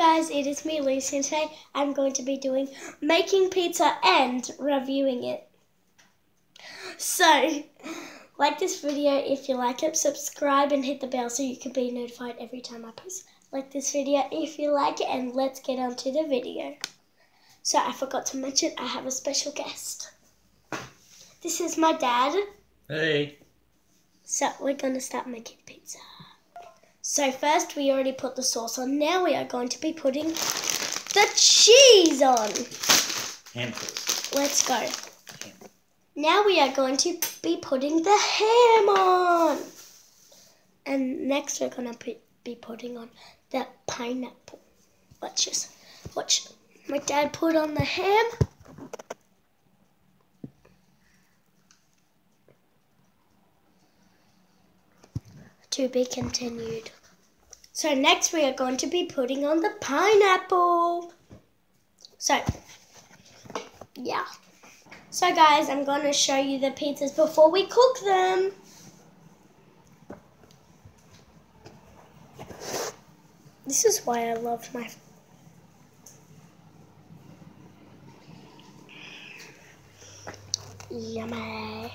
Hey guys, it is me Lucy and today I'm going to be doing making pizza and reviewing it. So, like this video if you like it, subscribe and hit the bell so you can be notified every time I post. Like this video if you like it and let's get on to the video. So I forgot to mention I have a special guest. This is my dad. Hey. So we're going to start making pizza. So first we already put the sauce on. Now we are going to be putting the cheese on. Handfuls. Let's go. Now we are going to be putting the ham on. And next we're going to be putting on the pineapple. Let's just watch my dad put on the ham. To be continued. So next we are going to be putting on the pineapple. So, yeah. So guys, I'm going to show you the pizzas before we cook them. This is why I love my Yummy.